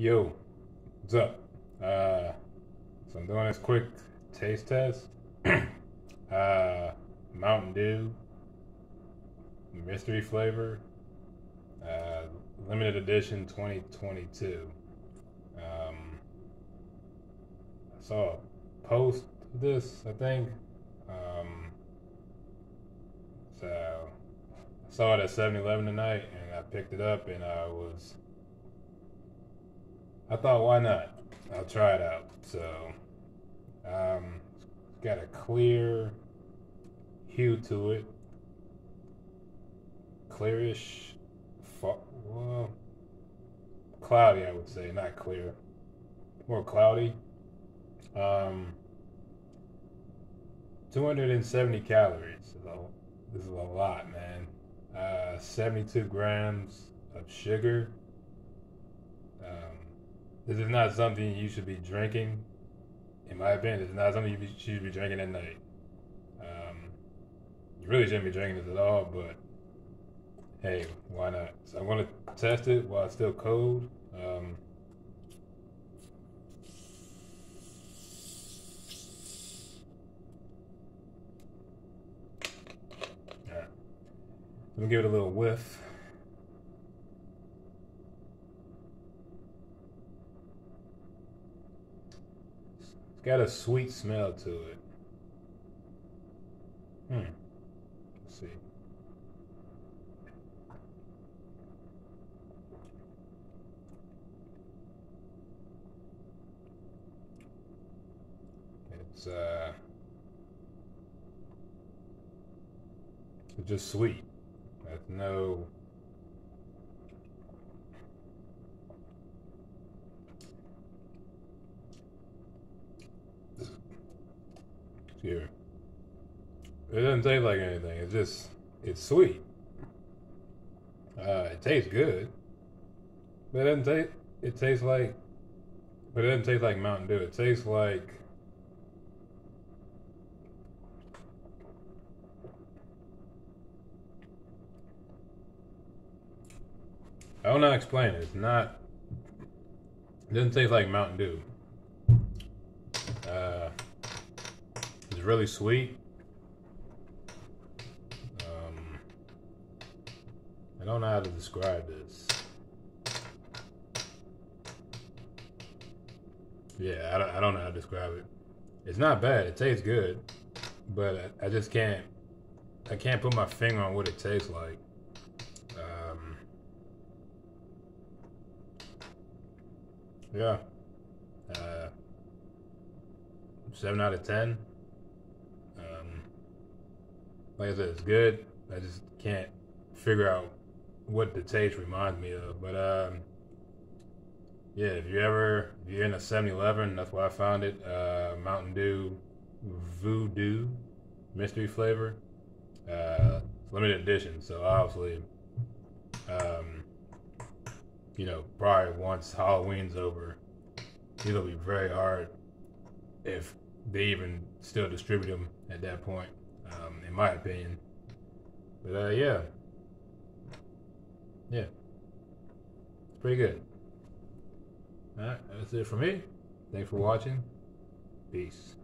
Yo, what's up? Uh, so I'm doing this quick taste test. uh, Mountain Dew, mystery flavor, uh, limited edition 2022. Um, I saw a post of this, I think. Um, so I saw it at 7-Eleven tonight, and I picked it up, and I was I thought, why not? I'll try it out. So, um, got a clear hue to it, clearish, well, cloudy, I would say, not clear, more cloudy. Um, 270 calories. This is a lot, man. Uh, 72 grams of sugar. Um, this is not something you should be drinking. In my opinion, it's not something you should be drinking at night. Um, you really shouldn't be drinking this at all, but hey, why not? So I'm to test it while it's still cold. Um, Let me give it a little whiff. It's got a sweet smell to it. Hmm. Let's see. It's uh it's just sweet. There's no here. It doesn't taste like anything. It's just it's sweet. Uh, it tastes good, but it doesn't taste. It tastes like, but it doesn't taste like Mountain Dew. It tastes like. I don't know explain it. It's not. It doesn't taste like Mountain Dew. Uh, really sweet. Um, I don't know how to describe this. Yeah, I don't, I don't know how to describe it. It's not bad. It tastes good, but I, I just can't. I can't put my finger on what it tastes like. Um, yeah. Uh, seven out of ten. Like I said, it's good. I just can't figure out what the taste reminds me of. But um, yeah, if you ever if you're in a 7-Eleven, that's where I found it. Uh, Mountain Dew VooDEW mystery flavor. Uh, limited edition, so obviously, um, you know, probably once Halloween's over, it'll be very hard if they even still distribute them at that point um, in my opinion. But uh, yeah, yeah, it's pretty good. All right, that's it for me. Thanks for watching. Peace.